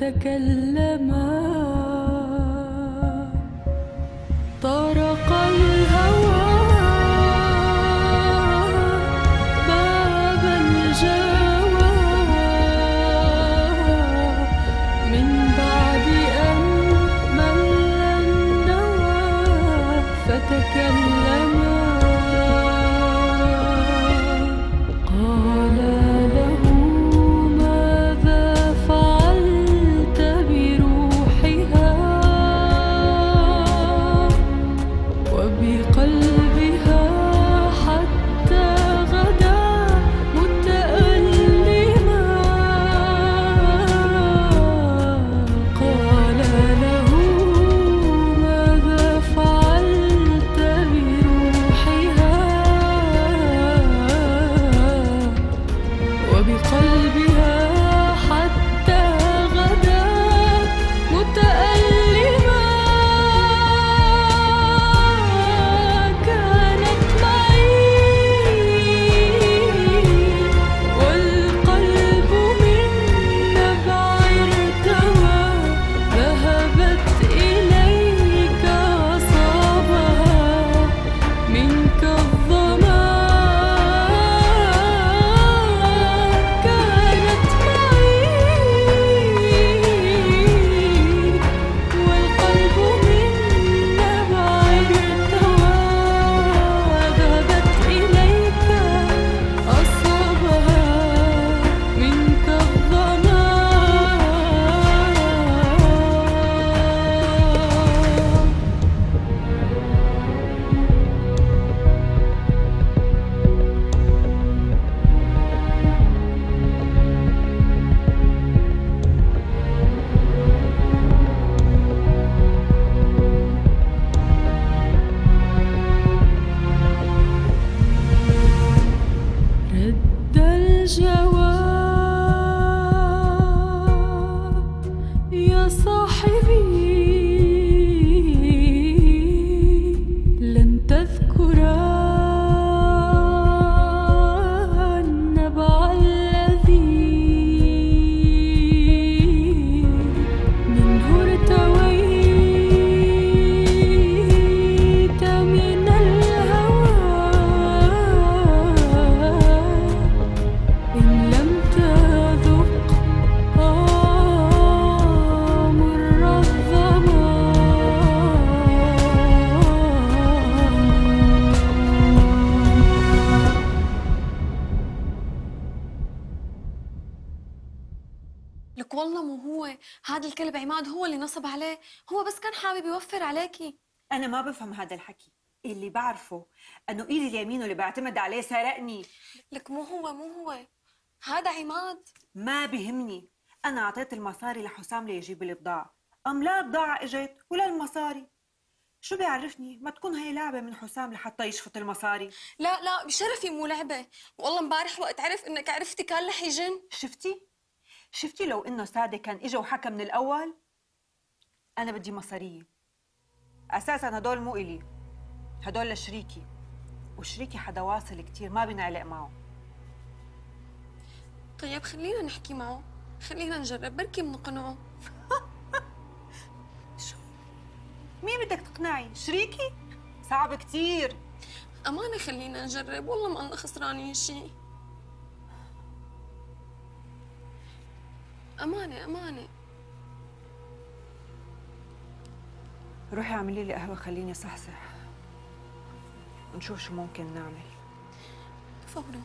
فتكلما حابب يوفر عليكي. أنا ما بفهم هذا الحكي. اللي بعرفه أنه إيدي اليمين اللي بعتمد عليه سرقني. لك مو هو مو هو. هذا عماد. ما بهمني. أنا أعطيت المصاري لحسام ليجيب البضاعة أم لا البضاعة إجت ولا المصاري. شو بيعرفني؟ ما تكون هي لعبة من حسام لحتى يشفط المصاري. لا لا بشرفي مو لعبة. والله امبارح وقت عرف إنك عرفتي كان رح يجن. شفتي؟ شفتي لو إنه سادة كان إجا وحكى من الأول؟ أنا بدي مصارية. أساسا هدول مو إلي. هدول لشريكي. وشريكي حدا واصل كتير ما بنعلق معه. طيب خلينا نحكي معه. خلينا نجرب بركي بنقنعه شو؟ مين بدك تقنعي؟ شريكي؟ صعب كتير. أمانة خلينا نجرب. والله ما أنا خسرانين شي أمانة أمانة. روحي اعملي لي قهوة خليني صحصح ونشوف شو ممكن نعمل. فورا.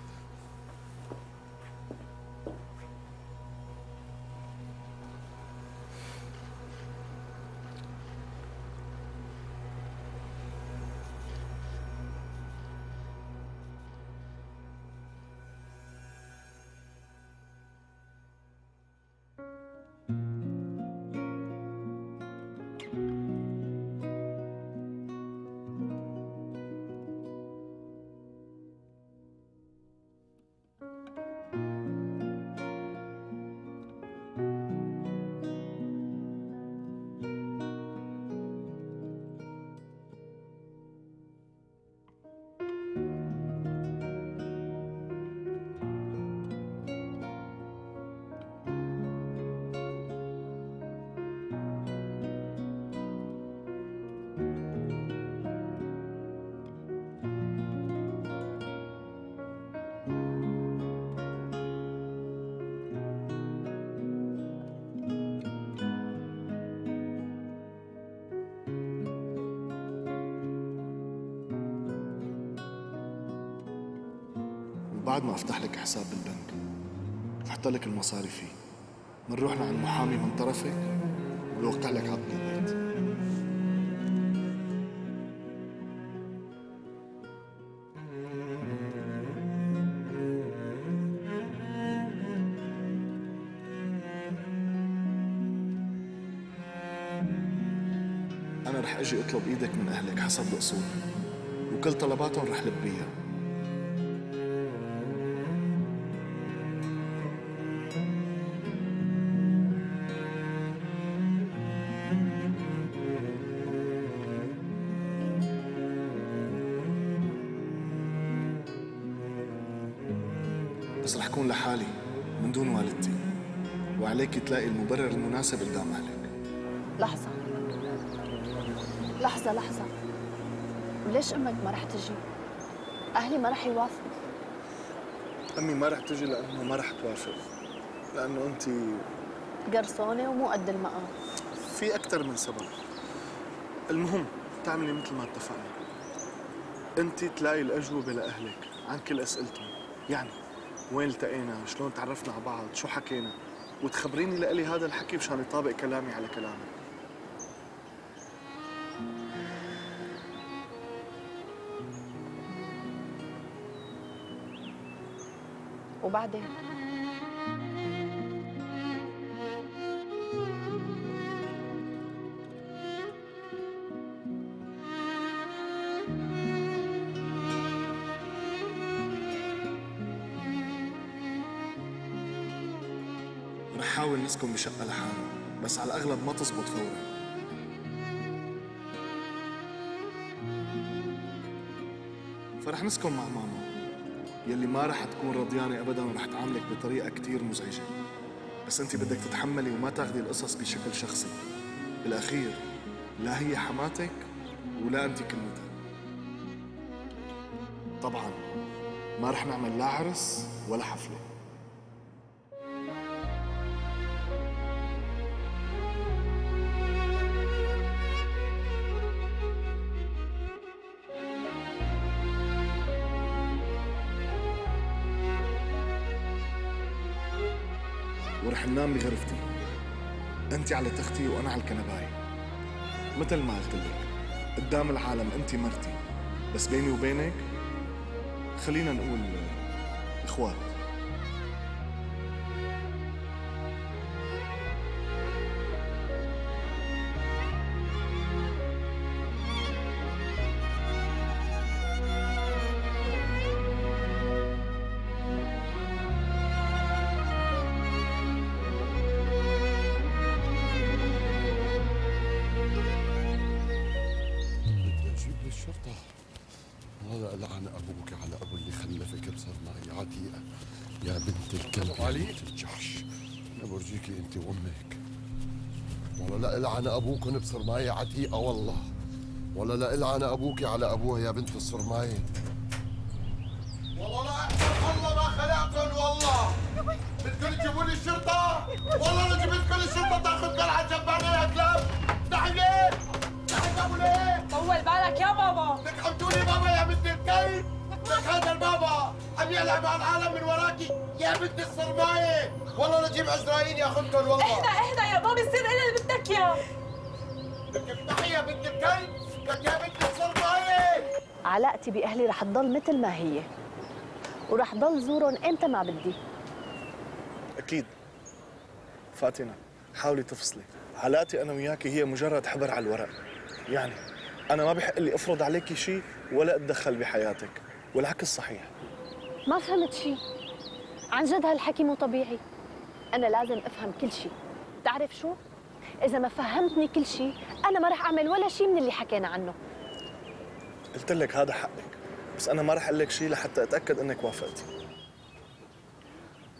بعد ما أفتح لك حساب بالبنك. وحط لك المصاري فيه. بنروح لعند محامي من طرفك وبيوقع لك عقد البيت. أنا رح أجي أطلب إيدك من أهلك حسب الأصول وكل طلباتهم رح لبيها. المناسب قدام أهلك. لحظة. لحظة لحظة. وليش أمك ما رح تجي؟ أهلي ما رح يوافقوا. أمي ما رح تجي لأنه ما رح توافق. لأنه أنت قرصونة ومو قد المقام. في أكثر من سبب. المهم تعملي مثل ما اتفقنا. أنت تلاقي الأجوبة لأهلك عن كل أسئلتهم. يعني وين التقينا؟ شلون تعرفنا على بعض؟ شو حكينا؟ وتخبريني لإلي هذا الحكي مشان يطابق كلامي على كلامك وبعدين؟ نسكن بشقة لحالنا بس على الأغلب ما تزبط فورا. فرح نسكن مع ماما. يلي ما رح تكون رضيانة أبدا ورح تعاملك بطريقة كتير مزعجة. بس أنت بدك تتحملي وما تاخذي القصص بشكل شخصي. بالأخير لا هي حماتك ولا أنت كلمتها طبعا ما رح نعمل لا عرس ولا حفلة. ورح ننام بغرفتي. انت على تختي وأنا على الكنباية. مثل ما قلت لك قدام العالم انت مرتي. بس بيني وبينك خلينا نقول إخوات. العن ابوكن بصر معي عتيقة والله. ولا لا العن أبوك على أبوها يا بنت الصرماية والله لا والله ما خلقكن والله. بدكم تجيبوا لي الشرطة؟ والله لو جبت لكم الشرطة تاخذ قلعة جبانة يا كلاب افتحي ليه؟ افتحي بابو ليه؟ طول بالك يا بابا. لك حطوني بابا يا بنت الكلب لك هذا البابا. عم يلعب على العالم من وراكي يا بنت الصرماية. والله نجيب عزرائيل ياخذكم والله. إهدى إهدى يا بابا يصير الا اللي بدك إياه. بنت الكلب يا بنت الصرماية علاقتي بأهلي رح تضل مثل ما هي ورح ضل زورهم إمتى ما بدي. أكيد. فاتنة حاولي تفصلي. علاقتي أنا وياكي هي مجرد حبر على الورق. يعني أنا ما بحق لي أفرض عليكي شيء ولا أتدخل بحياتك والعكس صحيح. ما فهمت شيء عن جد هالحكي مو طبيعي. أنا لازم أفهم كل شيء تعرف شو؟ إذا ما فهمتني كل شيء أنا ما رح أعمل ولا شيء من اللي حكينا عنه. قلت لك هذا حقك بس أنا ما رح أقول لك شيء لحتى أتأكد إنك وافقتي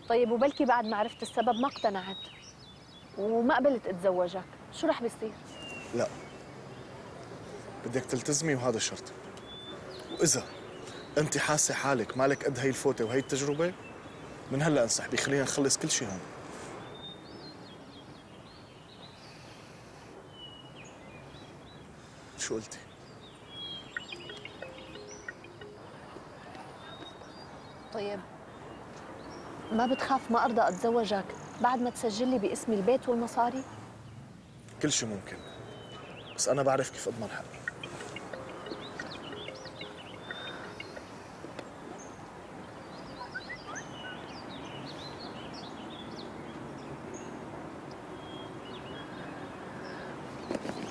طيب وبلكي بعد ما عرفت السبب ما اقتنعت. وما قبلت أتزوجك. شو رح بيصير؟ لا. بدك تلتزمي وهذا الشرط. وإذا أنت حاسة حالك مالك قد هي الفوتة وهي التجربة من هلأ انسحبي خلينا نخلص كل شيء هون. شو قلتي طيب ما بتخاف ما أرضى أتزوجك بعد ما تسجل لي باسمي البيت والمصاري؟ كل شيء ممكن بس أنا بعرف كيف أضمن حقي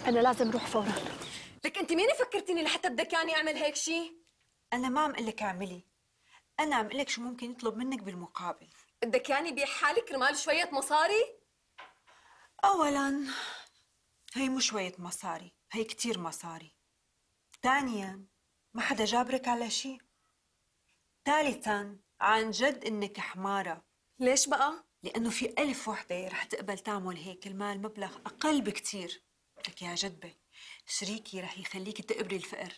أنا لازم روح فورا. انت مين فكرتيني لحتى بدكاني اعمل هيك شيء أنا ما عم أقول لك اعملي. أنا عم أقول لك شو ممكن يطلب منك بالمقابل. بدك يعني بيع حالي كرمال شوية مصاري؟ اولا هي مو شوية مصاري هي كتير مصاري. ثانيا ما حدا جابرك على شيء ثالثا عن جد إنك حمارة. ليش بقى؟ لأنه في ألف وحدة رح تقبل تعمل هيك المال مبلغ أقل بكتير. لك يا جدبة. شريكي رح يخليك تقبري الفقر.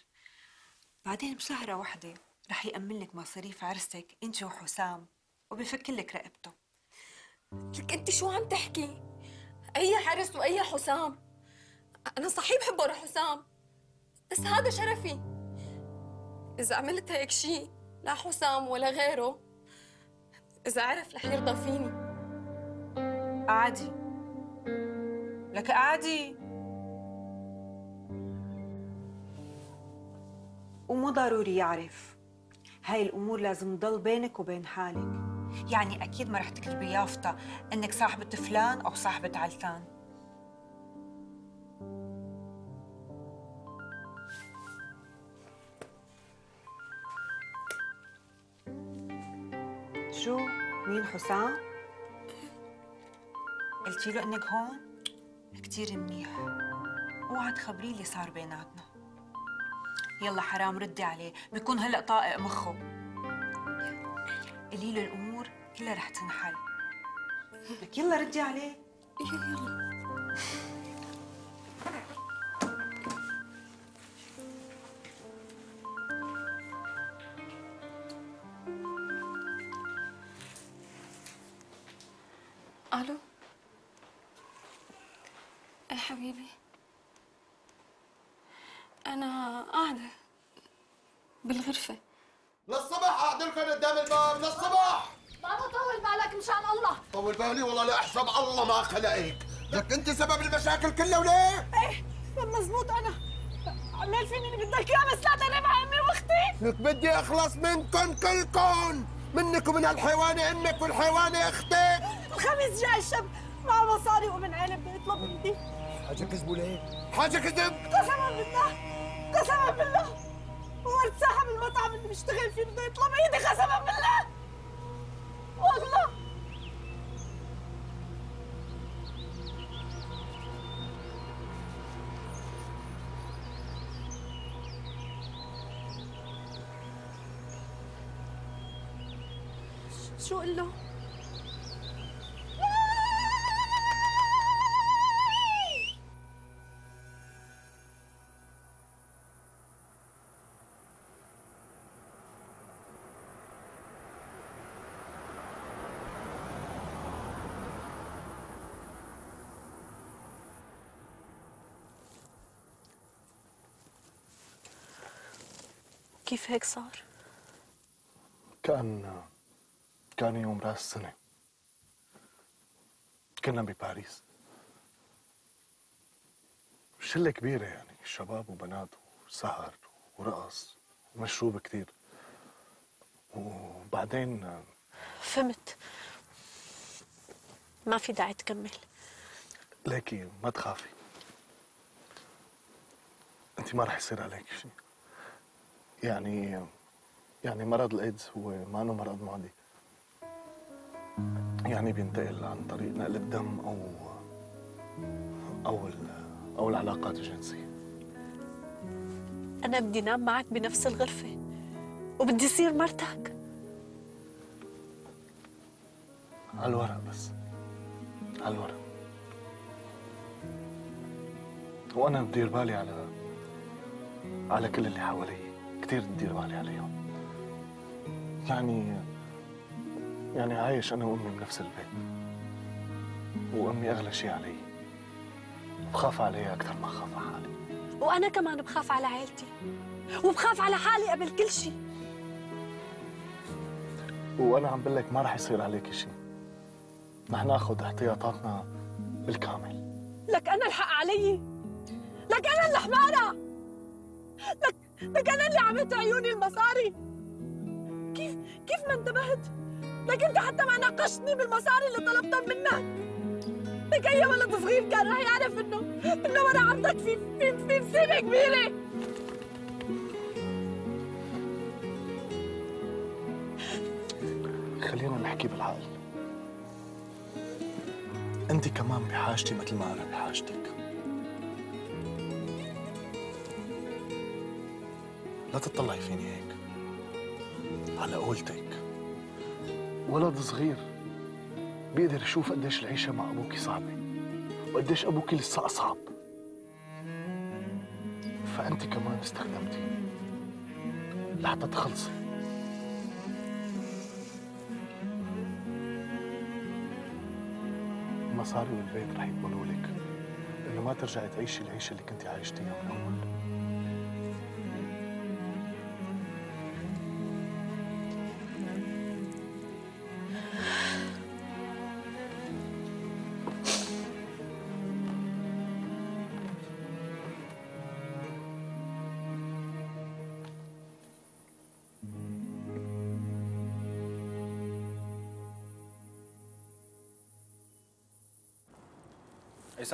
بعدين بسهرة وحدة رح يأمن لك مصاريف عرسك انت وحسام وبفك لك رقبته. لك انت شو عم تحكي؟ أي حارس وأي حسام؟ أنا صحيح بحبه لحسام بس هذا شرفي. إذا عملت هيك شيء لا حسام ولا غيره إذا عرف رح يرضى فيني. عادي. لك عادي. ومو ضروري يعرف هاي الأمور لازم تضل بينك وبين حالك يعني أكيد ما رح تكتبي يافطة إنك صاحبة فلان أو صاحبة علتان شو؟ مين حسام؟ قلتي له إنك هون؟ كثير منيح اوعى تخبريه اللي صار بيناتنا يلا حرام ردي عليه. بيكون هلأ طائق مخه. قولي له الأمور كلها رح تنحل. لك يلا ردي عليه. ألو خلقك لك أنت سبب المشاكل كلها وليه؟ مزبوط أنا. عمل فيني اللي بدك إياه؟ بس لا تقرب على امي واختي لك بدي أخلص منكم كلكم. منك ومن هالحيوانه أمك والحيوانه أختك. الخميس جاي الشاب مع مصاري ومن عيني بده يطلب مني. حاجة كذب وليه؟ حاجة كذب. قسما بالله. قسما بالله. ورد صاحب المطعم اللي بشتغل فيه بده يطلب شو قل له؟ كيف هيك صار؟ كان كان يوم راس السنة. كنا بباريس. شلة كبيرة يعني شباب وبنات وسهر ورقص ومشروب كتير. وبعدين فهمت. ما في داعي تكمل. ليكي ما تخافي. انت ما رح يصير عليك شيء. يعني يعني مرض الإيدز هو ما إنه مرض معدي يعني بينتقل عن طريق نقل الدم أو أو ال- أو العلاقات الجنسية. أنا بدي نام معك بنفس الغرفة وبدي صير مرتك. على الورق بس. على الورق. وأنا بدير بالي على على كل اللي حوالي. كثير بدير بالي عليهم. يعني يعني عايش أنا وأمي بنفس البيت. وأمي أغلى شيء علي. بخاف عليها أكثر ما خاف على حالي. وأنا كمان بخاف على عيلتي. وبخاف على حالي قبل كل شيء. وأنا عم بقول لك ما رح يصير عليك شيء رح ناخذ احتياطاتنا بالكامل. لك أنا الحق علي؟ لك أنا اللي حمارة؟ لك لك أنا اللي عملت عيوني المصاري؟ كيف كيف ما انتبهت؟ لك انت حتى ما ناقشتني بالمصاري اللي طلبتها منك لك أي ولد صغير كان رح يعرف انه إنه ورا عرضك في في في مصيبه كبيرة. خلينا نحكي بالعقل. أنت كمان بحاجتي مثل ما أنا بحاجتك. لا تطلعي فيني هيك. على قولتك. ولد صغير بيقدر يشوف قديش العيشة مع أبوكي صعبة وقديش أبوكي لسه أصعب. فأنت كمان استخدمتي لحتى تخلصي. المصاري والبيت رح يقولوا لك إنه ما ترجعي تعيشي العيشة اللي كنتي عايشتيها من أول.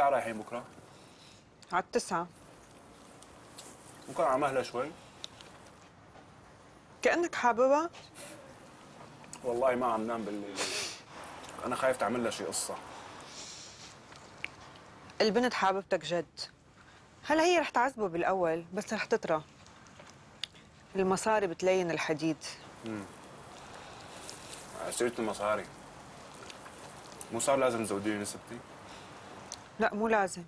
اي ساعة رايحين بكرة؟ على التسعة. ممكن على مهلة شوي؟ كأنك حاببها؟ والله ما عم نام بالليل. أنا خايف تعمل لها شي قصة. البنت حاببتك جد. هلا هي رح تعذبه بالأول بس رح تطرى؟ المصاري بتلين الحديد. سيرة المصاري. مو صار لازم تزودي لي نسبتي؟ لا مو لازم.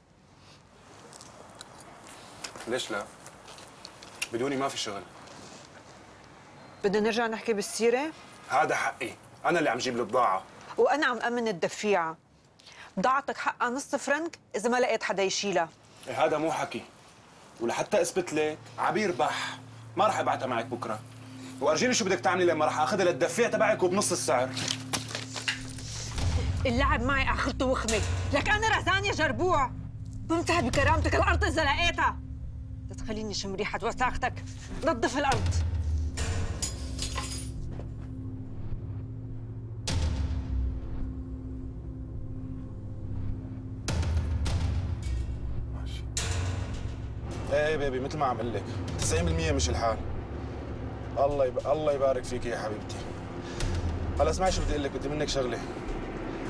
ليش لا؟ بدوني ما في شغل. بدنا نرجع نحكي بالسيرة؟ هذا حقي. أنا اللي عم جيب البضاعة وأنا عم أمن الدفيعة. بضاعتك حقها نص فرنك إذا ما لقيت حدا يشيلها. إيه هذا مو حكي. ولحتى أثبت لك عبير بح. ما راح أبعتها معك بكرة. وأرجيني شو بدك تعملي لما راح أخذها للدفيع تبعك وبنص السعر. اللعب معي آخرته وخمة لك أنا رزانية جربوع. بمتها بكرامتك الأرض إذا لقيتها تتخليني شم ريحة وساختك نظف ماشي. إيه بيبي مثل ما عم أقول لك 90% مش الحال. الله يب... الله يبارك فيك يا حبيبتي. هلا اسمعي شو بدي أقول لك بدي منك شغلة.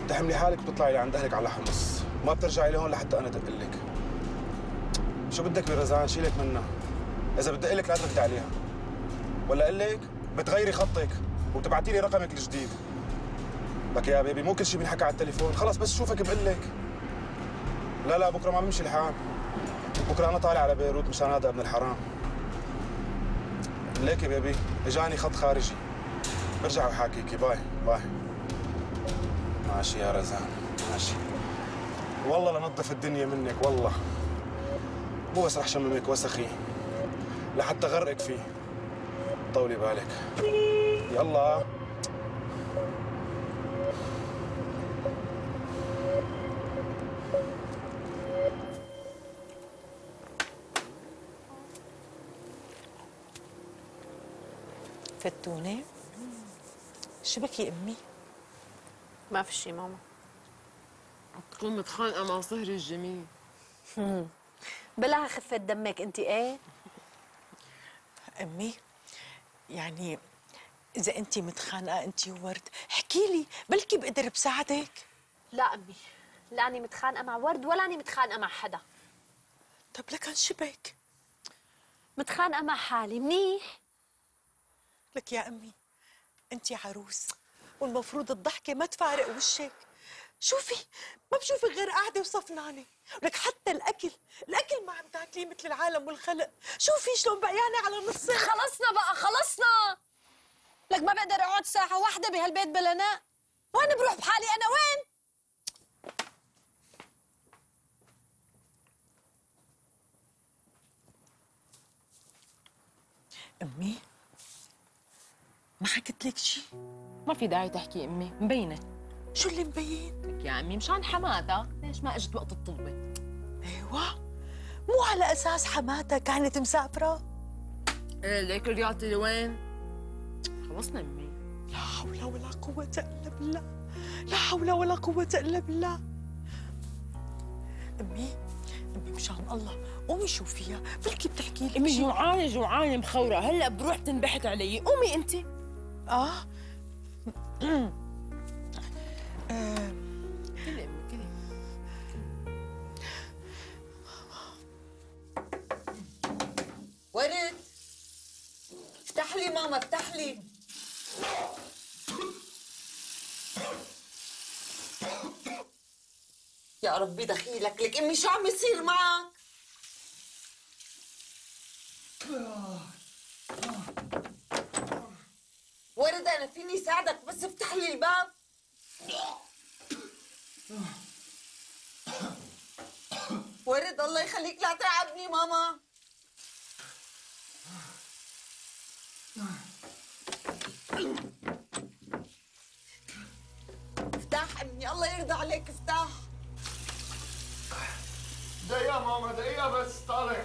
تحملي حالك وتطلعي لعند أهلك على حمص. ما بترجعي لهون لحتى أنا دق لك شو بدك برزان شيلك منها. إذا بدي لك لا تردي عليها. ولا أقول لك بتغيري خطك وبتبعتي لي رقمك الجديد. لك يا بيبي مو كل شيء بنحكى على التليفون. خلص بس شوفك بقول لك لا لا بكرة ما بمشي الحال. بكرة أنا طالع على بيروت مشان هذا ابن الحرام. ليك يا بيبي إجاني خط خارجي. برجع وحاكيكي. باي باي. ماشي يا رزان ماشي. والله لنظف الدنيا منك والله. مو بس رح شممك وسخي لحتى غرقك فيه. طولي بالك. يلا. فتونة شو بك يا أمي؟ ما في شي ماما. تكون متخانقة مع صهري الجميل. بلا خفة دمك أنت إيه؟ أمي يعني إذا أنت متخانقة أنت وورد احكي لي بلكي بقدر بساعدك؟ لا أمي لا أني متخانقة مع ورد ولا أني متخانقة مع حدا. طب لكن شبك؟ متخانقة مع حالي منيح. لك يا أمي أنت عروس. والمفروض الضحكة ما تفارق وشك. شوفي ما بشوفك غير قاعدة وصفنانة. ولك حتى الأكل الأكل ما عم تاكليه مثل العالم والخلق. شوفي شلون بقيانة على نصك خلصنا بقى خلصنا. لك ما بقدر أقعد ساعة واحدة بهالبيت بلا ناء. وين بروح بحالي أنا؟ وين؟ أمي ما حكيت لك شيء ما في داعي تحكي أمي مبينة. شو اللي مبين؟ لك يا أمي مشان حماتها ليش ما إجت وقت الطلبة؟ أيوه. مو على أساس حماتها كانت مسافرة؟ إيه ليك رجعتي لوين خلصنا أمي. لا حول ولا قوة إلا بالله. لا حول ولا قوة إلا بالله. أمي أمي مشان الله. قومي شوفيها. بلكي بتحكي لك أمي شي. جوعانه جوعانة مخورة. هلأ بروح تنبحت علي. قومي انت. آه. ورد. افتح لي ماما افتح لي. يا ربي دخيلك. لك إمي شو عم يصير معك؟ ورد أنا فيني ساعدك بس افتح لي الباب. ورد الله يخليك لا تعبني ماما. افتح أمي الله يرضى عليك افتح. دقيقة ماما دقيقة بس طالع.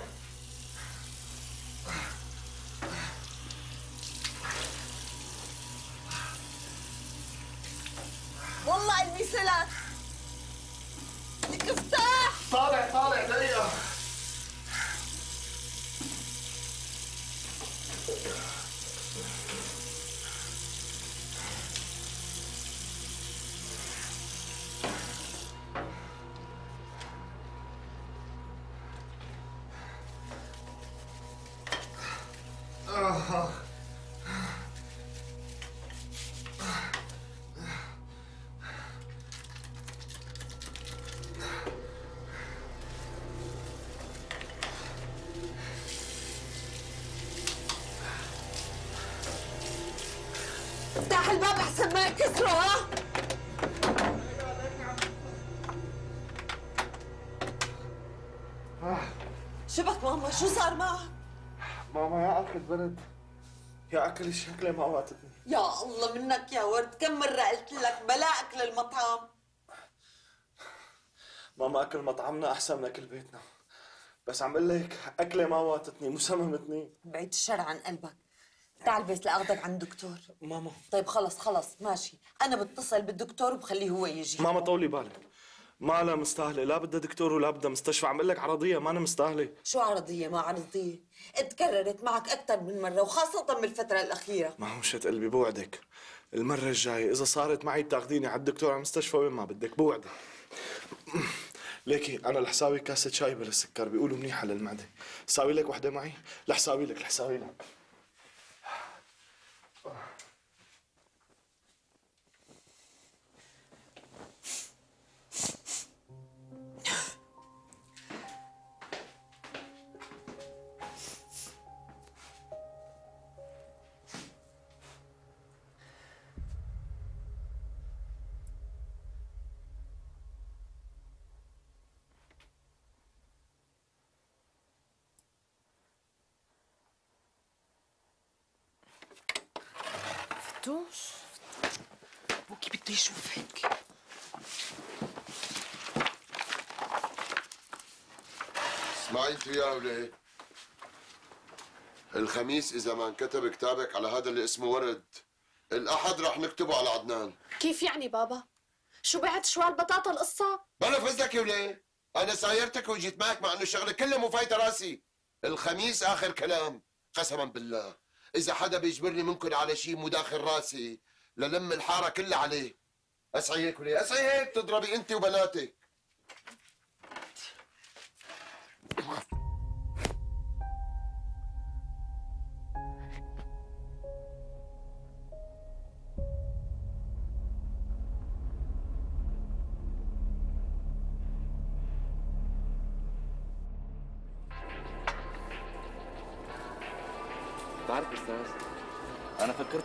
والله اني سلت لك افتح طالع طالع دقيقة. الباب أحسن ما يكسره ها؟ شبك ماما شو صار معك؟ ماما يا أكل برد يا أكل شكلي ما واتتني؟ يا الله منك يا ورد كم مرة قلت لك بلا أكل المطعم؟ ماما أكل مطعمنا أحسن من أكل بيتنا. بس عم بقول لك أكلي ما واتتني مسممتني. بعيد الشر عن قلبك. تعال بس لأخذك عند دكتور. ماما. طيب خلص خلص ماشي. أنا بتصل بالدكتور وبخليه هو يجي. ماما طولي بالك. ما لها مستاهلة. لا بدها دكتور ولا بدها مستشفى. عم لك عرضية. ما أنا مستاهلة. شو عرضية؟ ما عرضية. اتكررت معك أكثر من مرة وخاصة بالفترة الأخيرة. ما هو شت قلبي بوعدك. المرة الجاية إذا صارت معي بتاخذيني على الدكتور على المستشفى وين ما بدك بوعدك. ليكي أنا رح ساوي كاسة شاي بلا سكر بيقولوا منيحة للمعدة. ساوي لك وحدة معي؟ رح ساوي لك رح ساوي لك. فتوش ابوكي بده يشوفك سمعتوا يا ولاد الخميس إذا ما انكتب كتابك على هذا اللي اسمه ورد. الأحد رح نكتبه على عدنان. كيف يعني بابا؟ شو بعت شوال بطاطا القصة؟ بلا فزلك يا ولاد أنا سايرتك وجيت معك مع إنه الشغله كلها مو فايتة راسي. الخميس آخر كلام. قسما بالله. إذا حدا بيجبرني منكم على شيء مو داخل راسي للم الحارة كلها عليه. أسعي هيك وليه؟ أسعي هيك تضربي انت وبناتك.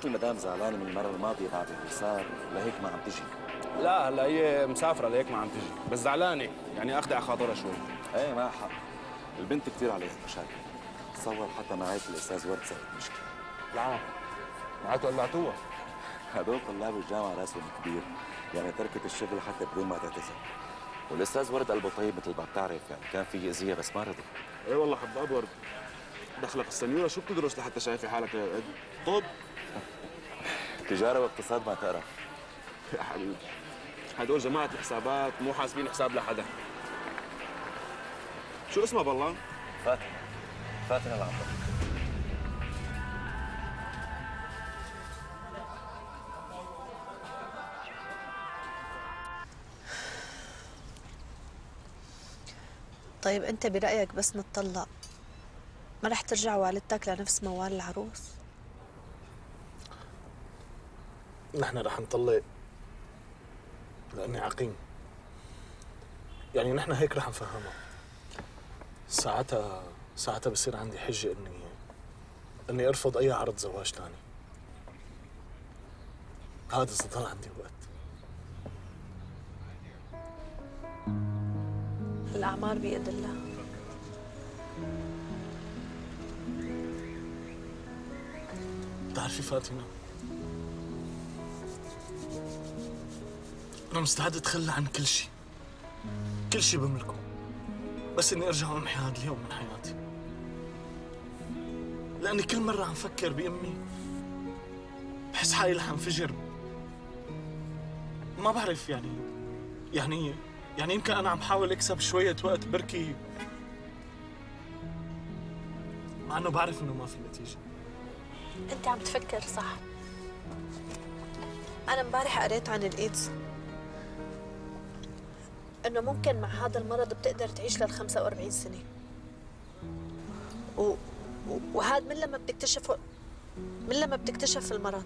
فكرت المدام زعلانة من المرة الماضية بعد اللي صار لهيك ما عم تجي. لا هلا هي مسافرة لهيك ما عم تجي. بس زعلانة يعني اخذ على خاطرها شوي. إيه معها حق. البنت كثير عليها مشاكل. تصور حتى معي الأستاذ ورد صارت مشكلة. لا معناته قلعتوها هدول طلاب الجامعة راسهم كبير. يعني تركت الشغل حتى بدون ما تعتذر. والأستاذ ورد قلبه طيب مثل ما بتعرف يعني كان في اذيه بس ما رضي. اي والله حباب دخلك السنيوره شو بتدرس لحتى شايفه حالك؟ طب. تجارة واقتصاد ما تعرف يا حبيبي. هدول جماعة الحسابات مو حاسبين حساب لحدا. شو اسمها بالله؟ فاتنه فاتنه العمر طيب أنت برأيك بس نتطلق. ما رح ترجع والدتك لنفس موال العروس؟ نحن رح نطلق لأني عقيم. يعني نحن هيك رح نفهمها. ساعتها ساعتها بصير عندي حجة إني إني أرفض أي عرض زواج ثاني هذا اذا ضل عندي وقت. الأعمار بيد الله. بتعرفي فاطمة؟ أنا مستعد أتخلى عن كل شيء كل شيء بملكه. بس إني أرجع امحي هذا اليوم من حياتي. لأني كل مرة عم فكر بأمي بحس حالي رح انفجر. ما بعرف يعني يعني يعني يمكن أنا عم حاول أكسب شوية وقت بركي. مع إنه بعرف إنه ما في نتيجة. أنت عم تفكر صح. أنا امبارح قريت عن الإيدز. إنه ممكن مع هذا المرض بتقدر تعيش لل 45 سنة. و... و... وهذا من لما بتكتشفه من لما بتكتشف المرض.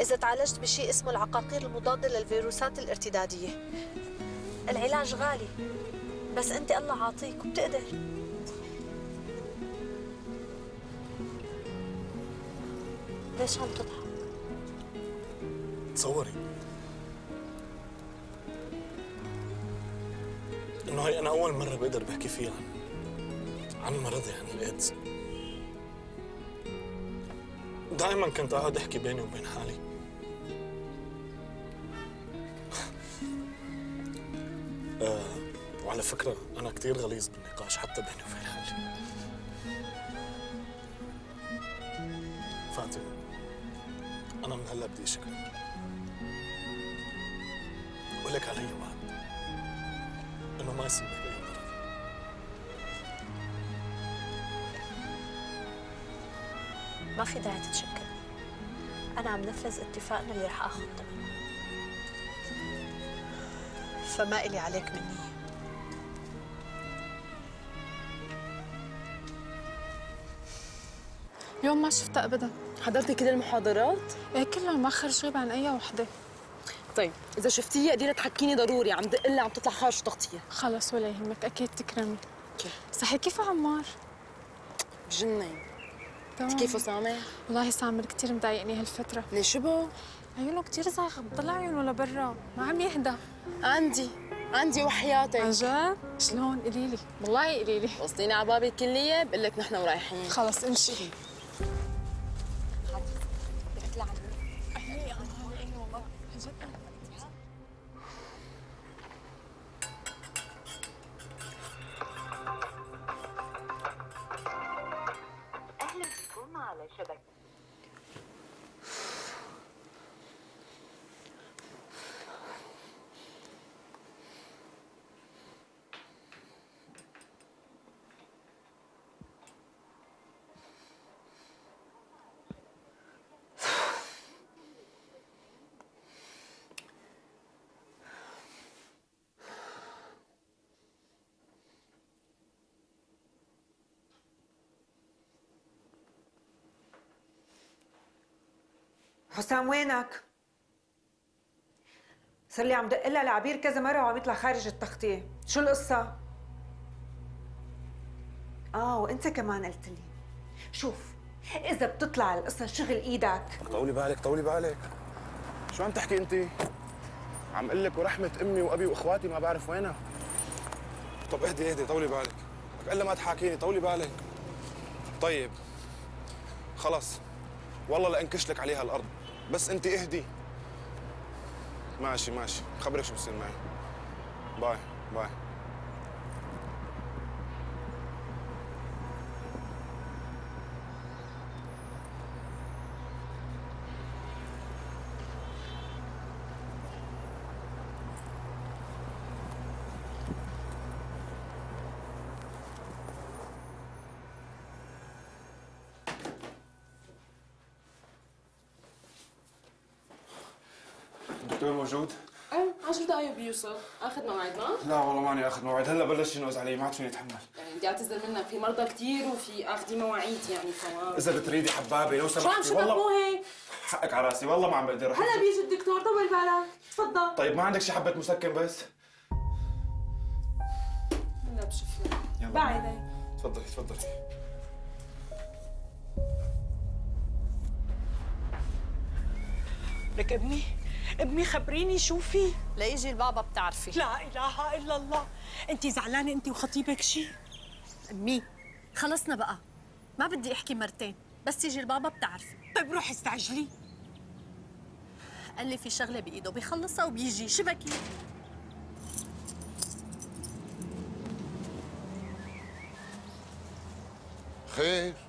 إذا تعالجت بشيء اسمه العقاقير المضادة للفيروسات الارتدادية. العلاج غالي بس أنت الله عاطيك وبتقدر. ليش عم تضحك؟ تصوري. إنه هي أنا أول مرة بقدر بحكي فيها عن عن مرضي عن الإيدز. دائما كنت اقعد أحكي بيني وبين حالي. آه وعلى فكرة أنا كثير غليظ بالنقاش حتى بيني وبين حالي. فاطمة. أنا من هلأ بدي اشكرك ولك علي وعد. إنه ما يصيبك أي مرض. ما في داعي تتشكر أنا عم نفذ اتفاقنا اللي رح آخذ ثمنه فما إلي عليك مني. اليوم ما شفتها ابدا. حضرتي كل المحاضرات؟ إيه كلها ما خرج عن أي وحدة. طيب إذا شفتيها قدري تحكيني ضروري عم دق لها عم تطلع خارج تغطية. خلص ولا يهمك أكيد تكرمي. صحي كيف عمار؟ بجنن تمام. كيفه سامر؟ والله سامر كثير مضايقني هالفترة. ليش شبه؟ عيونه كثير زايغة بتطلع عيونه لبرا. ما عم يهدى. عندي عندي وحياتك. عن جد؟ شلون؟ قولي لي والله قولي لي وصليني على باب الكلية بقول لك نحن ورايحين. خلص امشي. حسام وينك؟ صار لي عم دق لها العبير كذا مرة وعم يطلع خارج التغطية، شو القصة؟ آه وأنت كمان قلت لي. شوف إذا بتطلع القصة شغل إيدك. طولي بالك طولي بالك. شو عم تحكي انت؟ عم أقول لك ورحمة أمي وأبي وإخواتي ما بعرف وينها. طب اهدي اهدي طولي بالك. لك إلا ما تحاكيني طولي بالك. طيب خلص. والله لأنكش لك عليها الأرض. بس انت اهدي. ماشي ماشي. خبرك شو بصير معي. باي باي الدكتور موجود؟ إيه 10 دقايق بيوصل أخذ موعد ما؟ لا والله ماني أخذ موعد. هلا بلش ينوز علي ما عاد فيني أتحمل. يعني بدي اعتذر منك. في مرضى كثير وفي اخذي مواعيد يعني كمان إذا بتريدي حبابة لو شو عم سمحتي شبك مو والله هيك؟ حقك على راسي. والله ما عم بقدر. هلا بيجي الدكتور. طول بالك. تفضل. طيب ما عندك شي حبة مسكن بس؟ هلا بشوف لك. يلا. بعد هيك تفضلي تفضلي. لك أبني. ابني خبريني شو في ليجي البابا بتعرفي. لا إله إلا الله. أنت زعلانة أنت وخطيبك شي؟ امي خلصنا بقى. ما بدي أحكي مرتين بس يجي البابا بتعرفي. طيب روحي استعجلي. قال لي في شغلة بإيده بيخلصها وبيجي. شبكي خير.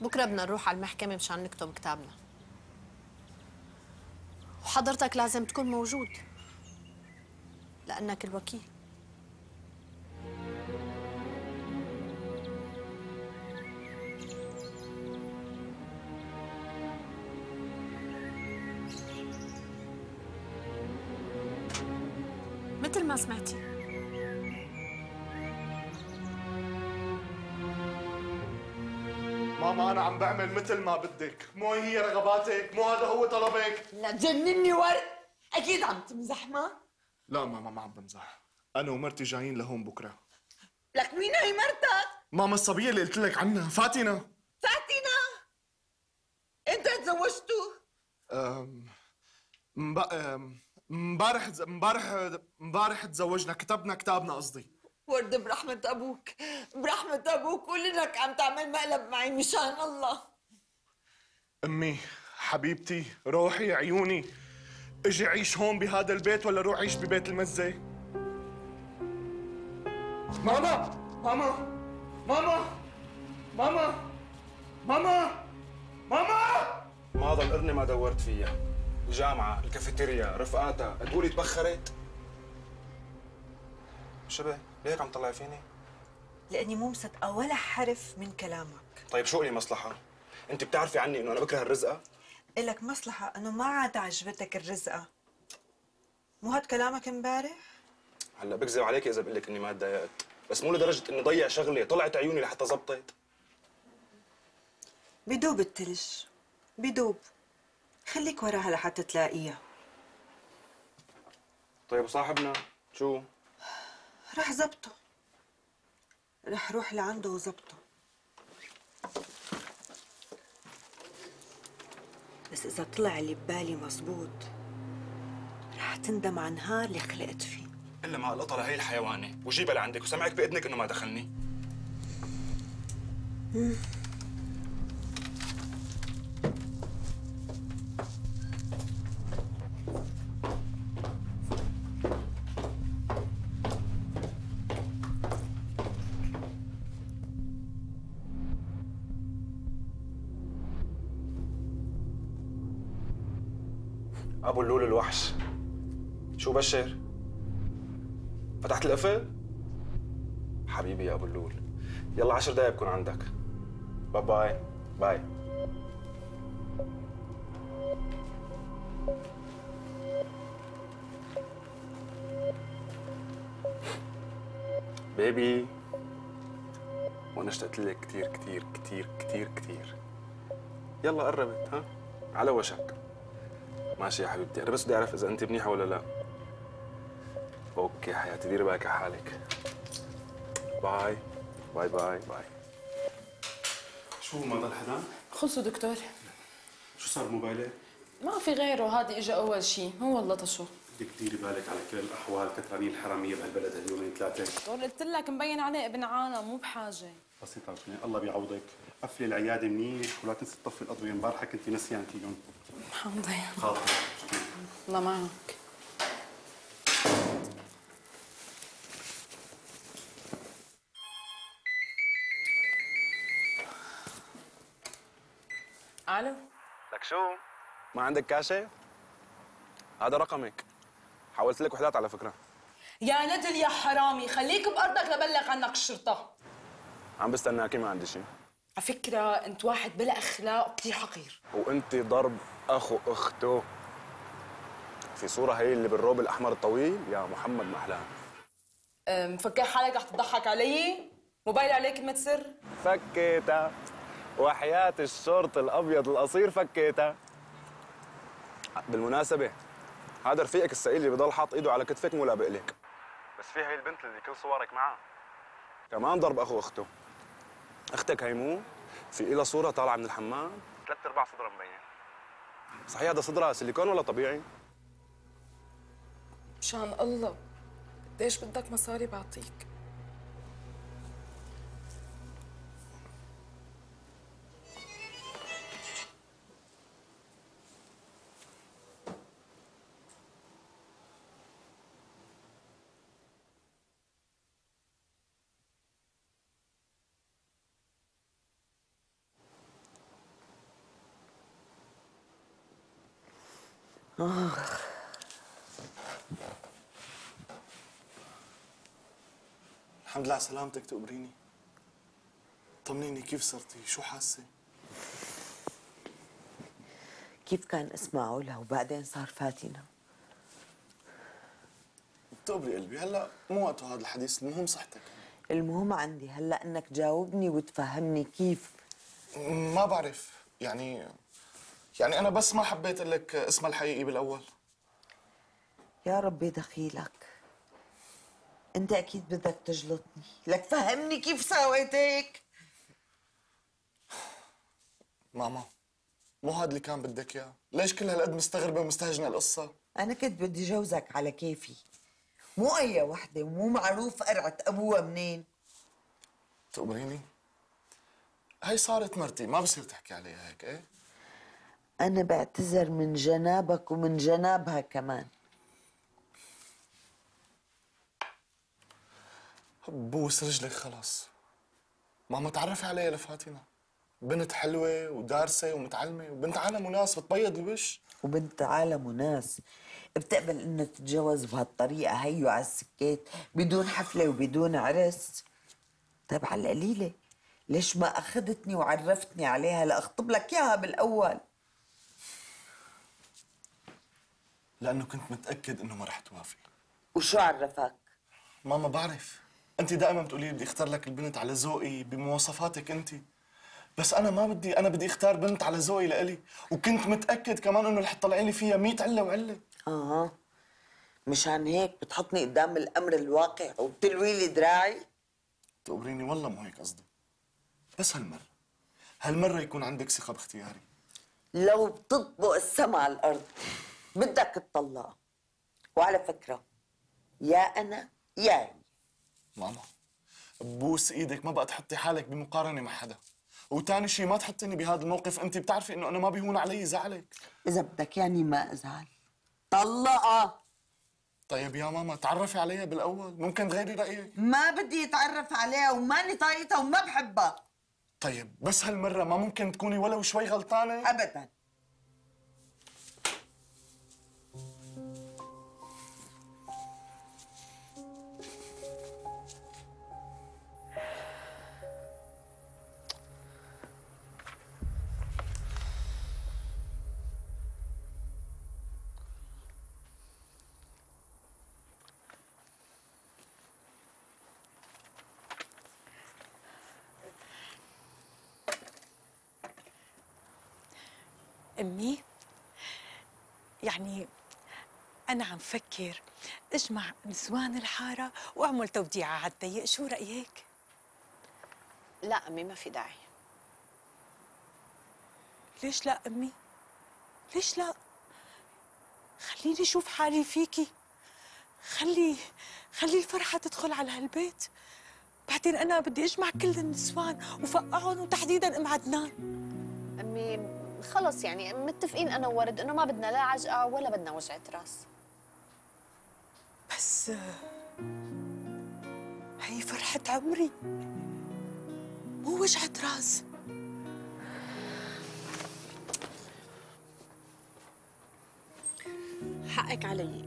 بكرة بدنا نروح على المحكمة مشان نكتب كتابنا. وحضرتك لازم تكون موجود. لأنك الوكيل. مثل ما سمعتي. أنا عم بعمل مثل ما بدك. مو هي رغباتك مو هذا هو طلبك. لا تجنني ورد أكيد عم تمزح ما؟ لا ماما ما عم بمزح. أنا ومرتي جايين لهون بكرة. لك مين هي مرتك؟ ماما الصبية اللي قلت لك عنها فاتنه فاتنة أنت أم، مب- أم، امبارح امبارح امبارح تزوجنا كتبنا كتابنا قصدي. ورد برحمة أبوك برحمة أبوك قول لك عم تعمل مقلب معي مشان الله. أمي حبيبتي روحي عيوني. إجي عيش هون بهذا البيت ولا روح عيش ببيت المزة؟ ماما! ماما! ماما! ماما! ماما! ماما! ما ضل قرني ما دورت فيها. الجامعة الكافيتيريا رفقاتها تقولي تبخرت. شبه ليك عم تطلعي فيني؟ لأني مو مصدقه ولا حرف من كلامك. طيب شو لي مصلحة؟ أنت بتعرفي عني إنه أنا بكره الرزقة؟ إلك مصلحة إنه ما عاد عجبتك الرزقة. مو هاد كلامك امبارح؟ هلا بكذب عليك إذا بقول لك إني ما تضايقت بس مو لدرجة إني ضيع شغلي طلعت عيوني لحتى زبطت. بدوب التلج. بدوب. خليك وراها لحتى تلاقيها. طيب وصاحبنا؟ شو؟ رح زبطه رح روح لعنده وزبطه بس إذا طلع اللي ببالي مزبوط رح تندم على النهار اللي خلقت فيه. إلا مع القطة هي الحيوانة. وجيبها لعندك وسمعك بإذنك إنه ما دخلني. بشر؟ فتحت القفل؟ حبيبي يا أبو اللول. يلا عشر دقايق بكون عندك. bye bye bye baby وأنا اشتقت لك كثير كثير كثير كثير كثير يلا قربت ها؟ على وشك. ماشي يا حبيبتي. أنا بس بدي أعرف إذا أنت منيحة ولا لا. أوكي حياتي ديري بالك على حالك. باي. باي باي باي. شو ما ضل حدا؟ خلصوا دكتور. شو صار موبايلي؟ ما في غيره هذا اجى أول شيء هو والله تشو. بدك تديري بالك على كل الأحوال كترانين الحرامية بهالبلد هاليومين ثلاثة. دول قلت لك؟ مبين عليه ابن عالم مو بحاجة. بسيطة ركني الله بيعوضك. قفلي العيادة منيح ولا تنسي تطفي الأضوية امبارحة كنتي نسيان فيهم حاضر خاطر. الله معك. ألو لك شو؟ ما عندك كاشة؟ هذا رقمك. حولت لك وحدات على فكرة. يا ندل يا حرامي خليك بأرضك لبلغ عنك الشرطة عم بستناكي ما عندي شيء. على فكرة أنت واحد بلا أخلاق وكثير حقير. وأنت ضرب أخو أخته. في صورة هي اللي بالروب الأحمر الطويل يا محمد محلان مفكر حالك رح تضحك علي؟ موبايل عليك كلمة سر؟ فكيتها. وحياة الشورت الأبيض القصير فكيتها. بالمناسبة هذا رفيقك السئيل اللي بضل حاط إيده على كتفك مو لابق لك. بس في هي البنت اللي كل صورك معها. كمان ضرب أخو أخته. أختك هيمو في إلها صورة طالعة من الحمام. ثلاث أرباع صدرها مبين صحيح هذا صدرها سيليكون ولا طبيعي؟ مشان الله قديش بدك مصاري بعطيك؟ آخ الحمد لله على سلامتك تقبريني. طمنيني كيف صرتي؟ شو حاسة؟ كيف كان اسمع علا وبعدين صار فاتنة؟ بتقبري قلبي هلأ مو وقته هذا الحديث المهم صحتك. المهم عندي هلأ إنك تجاوبني وتفهمني كيف. ما بعرف يعني يعني أنا بس ما حبيت أقول لك اسمها الحقيقي بالأول. يا ربي دخيلك. أنت أكيد بدك تجلطني. لك فهمني كيف سويت هيك؟ ماما مو هذا اللي كان بدك إياه. ليش كل هالقد مستغربة ومستهجنة القصة؟ أنا كنت بدي جوزك على كيفي. مو أي وحدة ومو معروف قرعة أبوها منين. تقبريني هي صارت مرتي ما بصير تحكي عليها هيك إيه؟ أنا بعتذر من جنابك ومن جنابها كمان. بوس رجلك خلاص. ماما تعرفي عليها لفاتنة بنت حلوة ودارسة ومتعلمة وبنت عالم وناس بتبيض الوش. وبنت عالم وناس. بتقبل انها تتجوز بهالطريقة هيو على السكيت بدون حفلة وبدون عرس؟ طيب على القليلة ليش ما أخذتني وعرفتني عليها لأخطب لك إياها بالأول؟ لأنه كنت متأكد إنه ما رح توافق. وشو عرفك؟ ماما بعرف. أنت دائما بتقولي لي بدي أختار لك البنت على ذوقي بمواصفاتك أنت. بس أنا ما بدي أنا بدي أختار بنت على ذوقي لإلي. وكنت متأكد كمان إنه رح تطلعي لي فيها 100 علة وعلة. آه. مشان هيك بتحطني قدام الأمر الواقع وبتلوي لي دراعي؟ تقبريني والله مو هيك قصدي. بس هالمرة هالمرة يكون عندك ثقة باختياري. لو بتطبق السما على الأرض. بدك تطلق وعلى فكرة يا أنا يا هي. ماما ببوس إيدك ما بقى تحطي حالك بمقارنة مع حدا. وتاني شيء ما تحطيني بهذا الموقف. أنت بتعرفي إنه أنا ما بيهون علي زعلك. إذا بدك يعني ما أزعل. طلقها. طيب يا ماما تعرفي عليها بالأول. ممكن تغيري رأيك. ما بدي يتعرف عليها وماني طايقتها وما بحبها. طيب بس هالمرة ما ممكن تكوني ولو شوي غلطانة؟ ابدا. أمي يعني أنا عم فكر أجمع نسوان الحارة وأعمل توديعة على الضيق شو رأيك؟ لا أمي ما في داعي ليش لا أمي؟ ليش لا؟ خليني أشوف حالي فيكي خلي خلي الفرحة تدخل على هالبيت بعدين أنا بدي أجمع كل النسوان وفقعهم وتحديدا أم عدنان أمي خلص يعني متفقين أنا وورد إنه ما بدنا لا عجقة ولا بدنا وجعه راس بس هي فرحة عمري. مو وجعة راس حقك علي.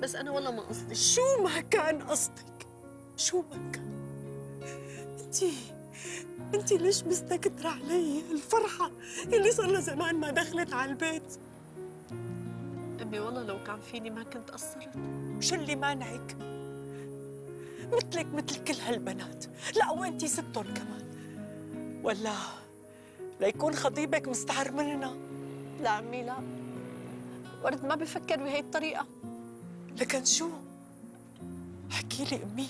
بس أنا والله ما قصدي. شو ما كان قصدك؟ شو ما كان. أنتي انتي ليش مستكترة علي؟ الفرحة اللي صار لها زمان ما دخلت على البيت. أمي والله لو كان فيني ما كنت قصرت. وش اللي مانعك. مثلك مثل كل هالبنات. لا وانتي ستهم كمان. ولا ليكون خطيبك مستعر مننا. لا أمي لا. ورد ما بفكر بهي الطريقة. لكن شو؟ حكي لي أمي.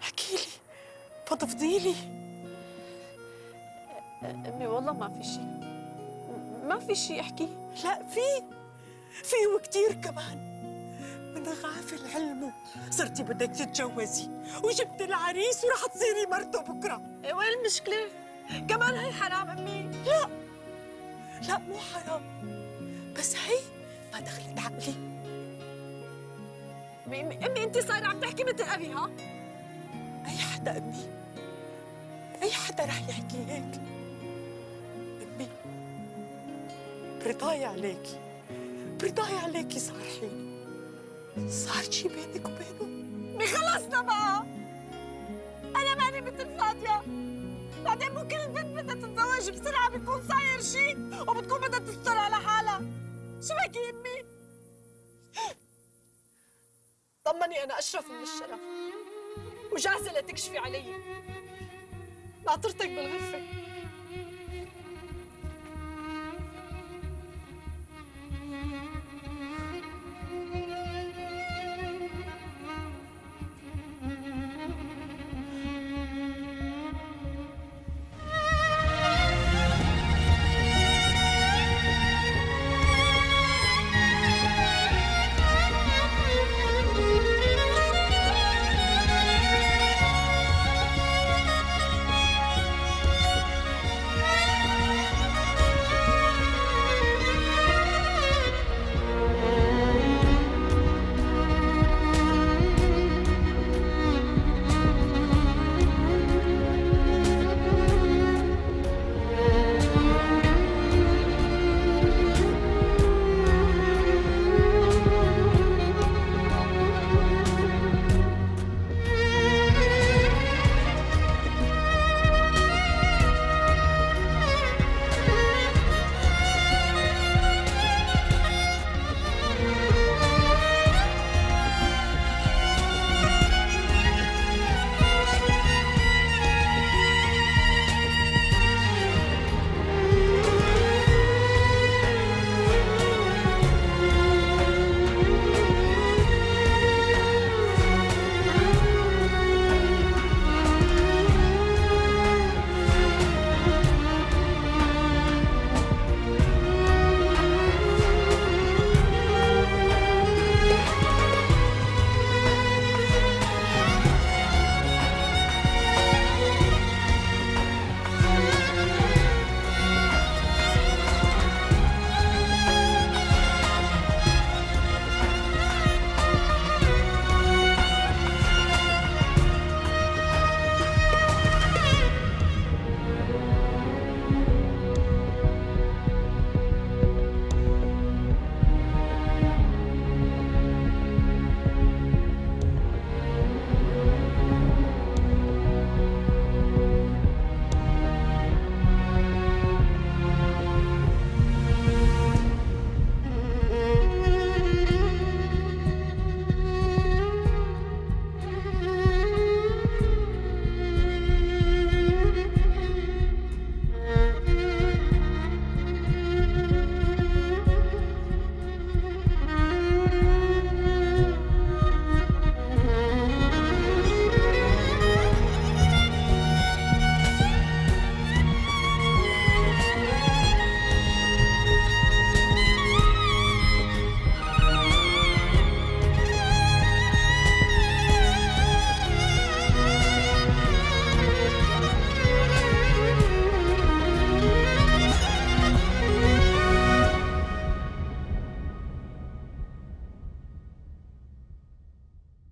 حكي لي. فضفضي لي. أمي والله ما في شيء. ما في شيء أحكي. لا في في وكتير كمان. من غافل علمه صرتي بدك تتجوزي وجبت العريس ورح تصيري مرته بكرة. إيه وين المشكلة؟ كمان هي حرام أمي. لا لا مو حرام. بس هي ما دخلت عقلي. أمي أمي أنت صايرة عم تحكي مثل أبي ها؟ أي حدا أمي؟ أي حدا رح يحكي هيك؟ برضاي عليكي برضاي عليكي صار حين صار شي بينك وبينه خلصنا بقى أنا ماني مثل فادية بعدين مو كل بنت بدها تتزوج بسرعة بيكون صاير شيء وبتكون بدها تستر على حالها شو بك يا امي؟ طمني أنا اشرف من الشرف وجاهزة لتكشفي علي ناطرتك بالغرفة Mm-hmm.